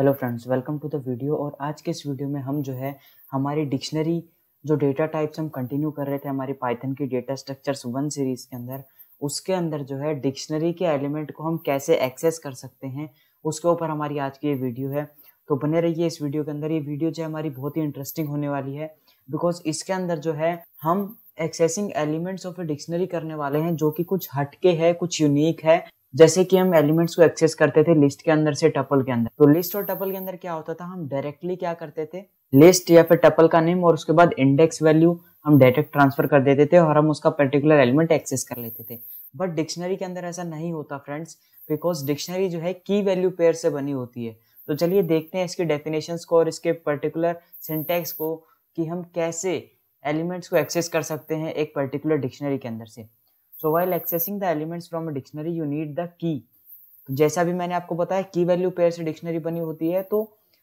Hello friends welcome to the video और आज के इस वीडियो में हम जो है, हमारी डिक्शनरी जो डेटा टाइप्स हम कंटिन्यू कर रहे थे हमारी पाइथन की डेटा स्ट्रक्चर्स वन सीरीज़ के अंदर, उसके अंदर जो है डिक्शनरी के एलिमेंट को हम कैसे एक्सेस कर सकते हैं, उसके ऊपर हमारी आज की ये वीडियो है। तो बने रहिए इस वीडियो के अंदर। ये वीडियो जो है हमारी बहुत ही इंटरेस्टिंग होने वाली है बिकॉज़ इसके अंदर जो है, हम accessing elements of a dictionary करने वाले हैं जो कि कुछ हटके है, कुछ यूनिक है। जैसे कि हम एलिमेंट्स को एक्सेस करते थे लिस्ट के अंदर से टपल के अंदर। तो लिस्ट और टपल के अंदर क्या होता था? हम डायरेक्टली क्या करते थे? लिस्ट या फिर टपल का नेम और उसके बाद इंडेक्स वैल्यू हम डायरेक्ट ट्रांसफ़र कर देते थे और हम उसका पर्टिकुलर एलिमेंट एक्सेस कर लेते थे। बट डिक्शनरी के अंदर ऐसा नहीं होता फ्रेंड्स बिकॉज़ डिक्शनरी जो है की वैल्यू पेयर से बनी होती है। तो चलिए देखते हैं इसके डेफिनेशन को और इसके पर्टिकुलर सिंटेक्स को कि हम कैसे एलिमेंट्स को एक्सेस कर सकते हैं एक पर्टिकुलर डिक्शनरी के अंदर से। So while accessing the elements from a dictionary you need the key तो जैसा भी मैंने आपको बताया की वैल्यू पेयर से डिक्शनरी बनी होती है तो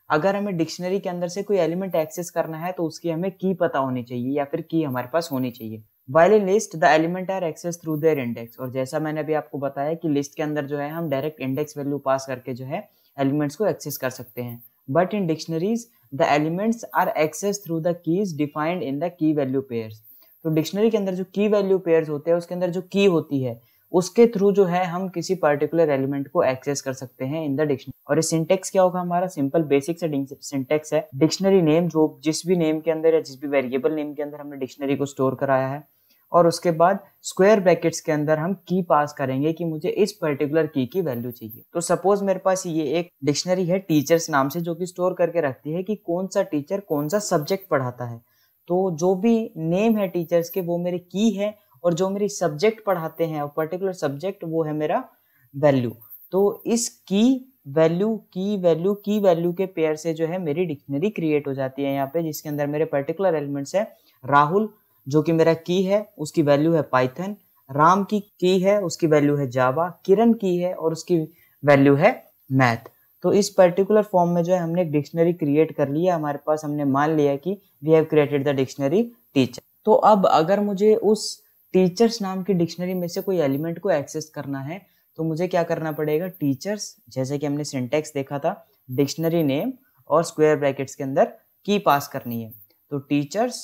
अगर हमें डिक्शनरी के अंदर से कोई एलिमेंट एक्सेस करना है तो उसकी हमें की पता होनी चाहिए, या फिर की हमारे पास होनी चाहिए। While in list the element are access through their index और जैसा मैंने अभी आपको बताया कि लिस्ट के अंदर जो है, हम डायरेक्ट इंडेक्स वैल्यू पास करके जो है एलिमेंट्स को एक्सेस कर सकते हैं। But in dictionaries the elements are access through the keys defined in the key value pairs तो डिक्शनरी के अंदर जो की वैल्यू पेयर होते हैं, उसके अंदर जो की होती है, उसके थ्रू जो है, हम किसी पर्टिकुलर एलिमेंट को एक्सेस कर सकते हैं इन द डिक्शनरी और सिंटेक्स क्या होगा हमारा? सिंपल बेसिक सिंटेक्स है। डिक्शनरी नेम जो जिस भी नेम के अंदर या जिस भी वेरिएबल नेम के अंदर हमने डिक्शनरी को स्टोर कराया है। और उसके बाद स्क्वायर ब्रैकेट्स के अंदर हम की पास करेंगे कि मुझे इस पर्टिकुलर की की वैल्यू चाहिए। तो सपोज़ मेरे पास ये एक डिक्शनरी है टीचर्स नाम से, जो कि स्टोर करके रखती है कि कौन सा टीचर कौन सा सब्जेक्ट पढ़ाता है। तो जो भी नेम है टीचर्स के, वो मेरे की है और जो मेरी सब्जेक्ट पढ़ाते हैं, और पर्टिकुलर सब्जेक्ट वो है मेरा वैल्यू तो इस की वैल्यू की वैल्यू की वैल्यू के पेयर से जो है मेरी डिक्शनरी क्रिएट हो जाती है यहाँ पे, जिसके अंदर मेरे पर्टिकुलर एलिमेंट्स है राहुल जो कि मेरा की है, उसकी वैल्यू है पाइथन राम की की है, उसकी वैल्यू है जावा किरण की है और उसकी वैल्यू है मैथ तो इस पर्टिकुलर फॉर्म में जो है, हमने एक डिक्शनरी क्रिएट कर लिया। हमारे पास हमने मान लिया कि we have created the dictionary teacher तो अब अगर मुझे उस टीचर्स नाम की डिक्शनरी में से कोई एलिमेंट को एक्सेस करना है तो मुझे क्या करना पड़ेगा? टीचर्स जैसे कि हमने सिंटेक्स देखा था डिक्शनरी नेम और स्क्वायर ब्रैकेट्स के अंदर की पास करनी है। तो टीचर्स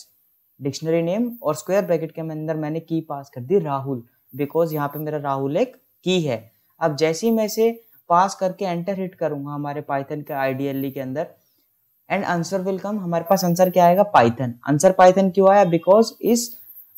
डिक्शनरी नेम और स्क्वायर ब्रैकेट के अंदर मैंने की पास कर दी राहुल बिकॉज़ यहाँ पे मेरा राहुल एक की है। अब जैसे ही मैं इसे पास करके एंटर हिट करूँगा हमारे पाइथन के आईडीएलई के अंदर। एंड आंसर विल कम हमारे पास आंसर क्या आएगा? पाइथन आंसर पाइथन क्यों आया? बिकॉज़ इस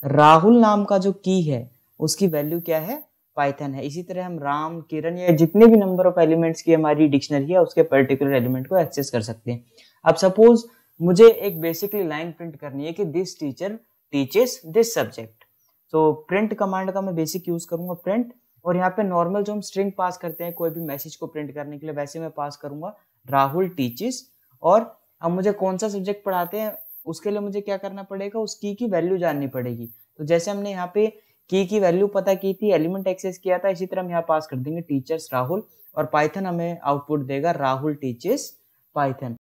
राहुल नाम का जो की है, उसकी वैल्यू क्या है? पाइथन है। इसी तरह हम राम, किरण या जितने भी नंबर ऑफ़ एलिमेंट्स की हमारी डिक्शनरी है, उसके पर्टिकुलर एलिमेंट को एक्सेस कर सकते हैं। अब सपोज़ मुझे एक बेसिकली लाइन प्रिंट करनी है कि this teacher teaches this subject तो प्रिंट कमांड का मैं बेसिक यूज़ करूँगा प्रिंट और यहाँ पे नॉर्मल जो हम स्ट्रिंग पास करते हैं, कोई भी मैसेज को प्रिंट करने के लिए, वैसे मैं पास करूँगा। राहुल टीचिस और अब मुझे कौन सा सब्जेक्ट पढ़ाते हैं, उसके लिए मुझे क्या करना पड़ेगा? उस की की वैल्यू जाननी पड़ेगी। तो जैसे हमने यहाँ पे की की वैल्यू पता की थी एलिमेंट एक्सेस किया था, इसी तरह हम यहाँ पास कर देंगे टीचर्स राहुल और पाइथन हमें आउटपुट देगा, राहुल टीचर्स पाइथन